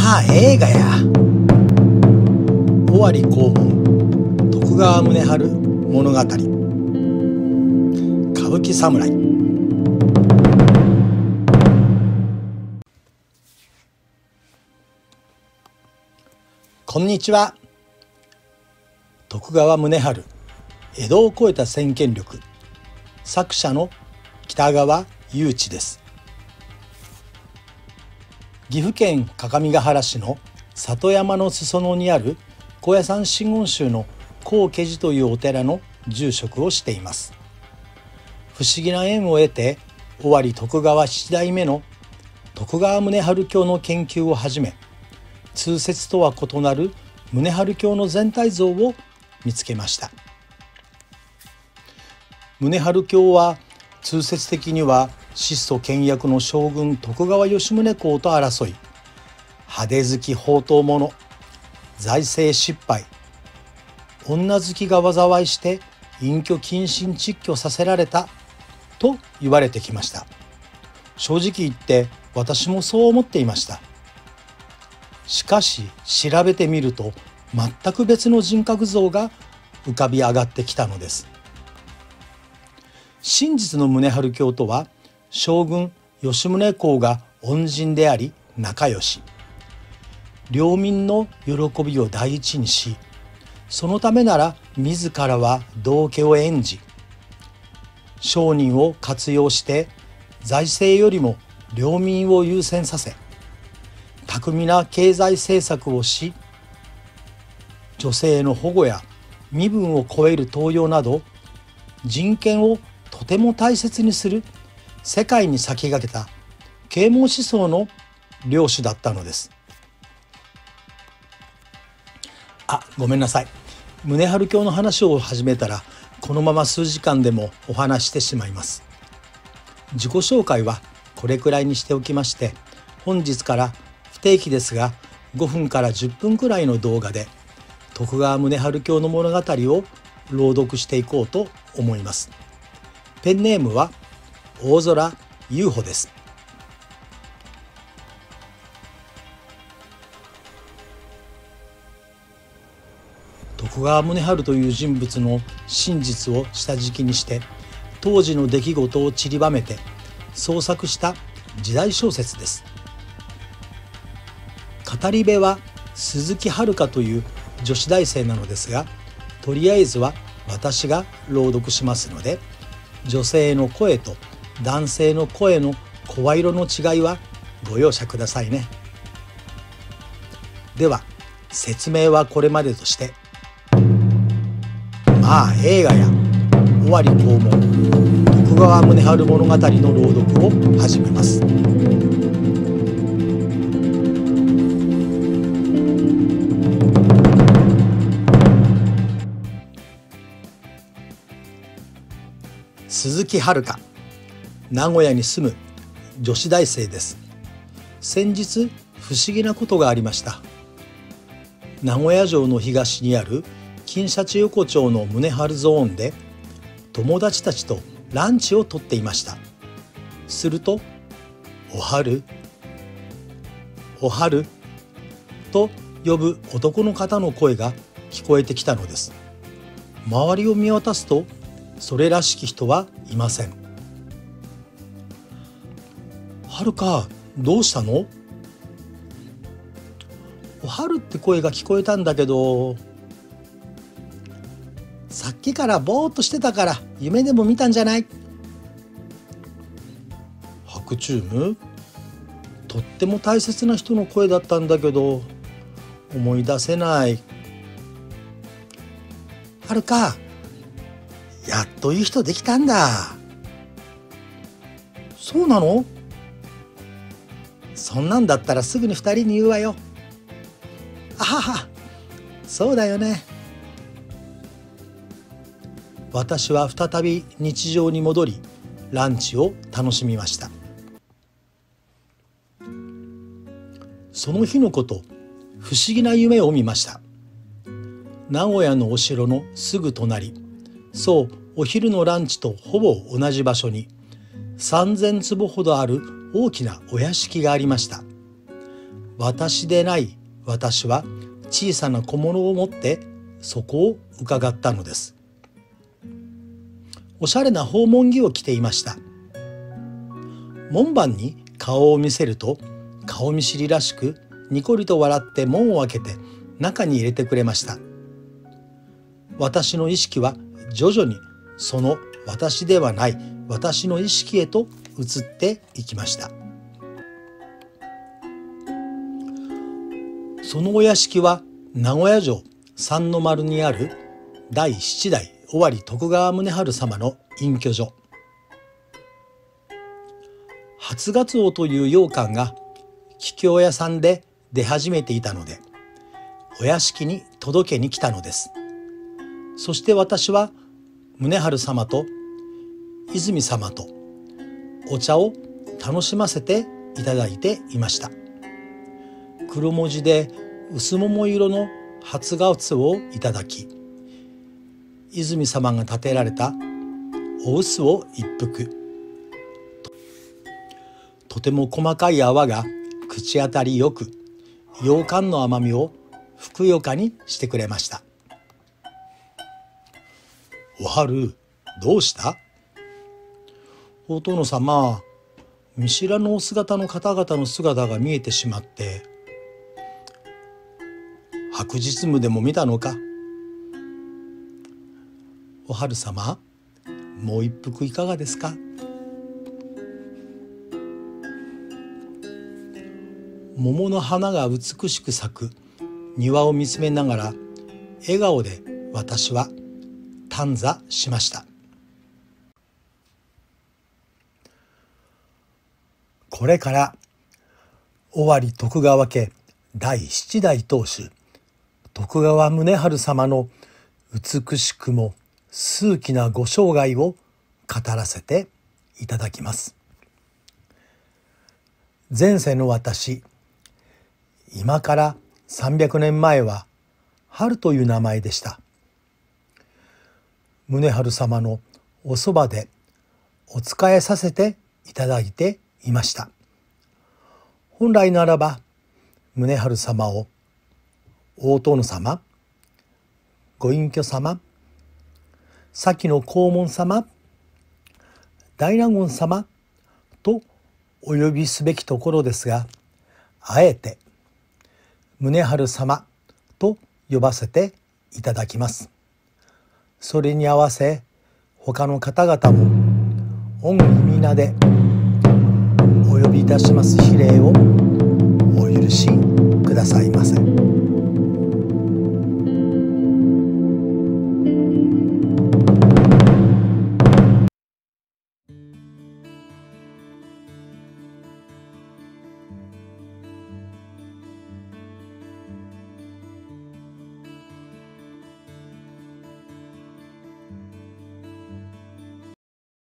あ映画や。尾張黄門徳川宗春物語。歌舞伎侍。こんにちは。徳川宗春江戸を越えた先見力。作者の北川雄一です。岐阜県各務原市の里山の裾野にある高野山真言宗の高家寺というお寺の住職をしています。不思議な縁を得て尾張徳川七代目の徳川宗春教の研究を始め通説とは異なる宗春教の全体像を見つけました。宗春教は通説的には質素倹約の将軍徳川吉宗公と争い派手好き宝刀者財政失敗女好きが災いして隠居謹慎窒居させられたと言われてきました。正直言って私もそう思っていました。しかし調べてみると全く別の人格像が浮かび上がってきたのです。真実の宗春教とは将軍吉宗公が恩人であり仲良し。領民の喜びを第一にしそのためなら自らは道家を演じ商人を活用して財政よりも領民を優先させ巧みな経済政策をし女性の保護や身分を超える登用など人権をとても大切にする世界に先駆けた啓蒙思想の領主だったのです。あごめんなさい。宗春教の話を始めたらこのまま数時間でもお話してしまいます。自己紹介はこれくらいにしておきまして本日から不定期ですが5分から10分くらいの動画で徳川宗春教の物語を朗読していこうと思います。ペンネームは大空優穂です。徳川宗春という人物の真実を下敷きにして当時の出来事を散りばめて創作した時代小説です。語り部は鈴木遥という女子大生なのですがとりあえずは私が朗読しますので女性の声と男性の声の声色の違いはご容赦くださいね。では説明はこれまでとして。まあ映画や。尾張黄門。徳川宗春物語の朗読を始めます。鈴木遥名古屋に住む女子大生です。先日不思議なことがありました。名古屋城の東にある金シャチ横丁の宗春ゾーンで友達たちとランチをとっていました。すると「おはる」「おはる」と呼ぶ男の方の声が聞こえてきたのです。周りを見渡すとそれらしき人はいません。はるかどうしたの？おはるって声が聞こえたんだけどさっきからぼーっとしてたから夢でも見たんじゃない？白チュームとっても大切な人の声だったんだけど思い出せない。はるかやっといい人できたんだ。そうなの？そんなんだったらすぐに二人に言うわよ。あはは。そうだよね。私は再び日常に戻りランチを楽しみました。その日のこと不思議な夢を見ました。名古屋のお城のすぐ隣。そうお昼のランチとほぼ同じ場所に。3,000坪ほどある大きなお屋敷がありました。私でない私は小さな小物を持ってそこを伺ったのです。おしゃれな訪問着を着ていました。門番に顔を見せると顔見知りらしくにこりと笑って門を開けて中に入れてくれました。私の意識は徐々にその私ではない私の意識へと移っていきました。そのお屋敷は名古屋城三の丸にある第七代尾張徳川宗春様の隠居所。初ガツオという羊羹が桔梗屋さんで出始めていたのでお屋敷に届けに来たのです。そして私は宗春様と泉様とお茶を楽しませていただいていました。黒文字で薄桃色の初ガツをいただき泉様が建てられたお臼を一服。とても細かい泡が口当たりよく羊羹の甘みをふくよかにしてくれました。おはるどうした？お殿様見知らぬお姿の方々の姿が見えてしまって白日夢でも見たのか。お春様もう一服いかがですか。桃の花が美しく咲く庭を見つめながら笑顔で私は短座しました。これから尾張徳川家第七代当主徳川宗春様の美しくも数奇なご生涯を語らせていただきます。前世の私今から300年前は春という名前でした。宗春様のおそばでお仕えさせていただいていました。本来ならば宗春様を大殿様ご隠居様先の黄門様大納言様とお呼びすべきところですがあえて宗春様と呼ばせていただきます。それに合わせ他の方々も御意皆でびいたします比例をお許しくださいませ。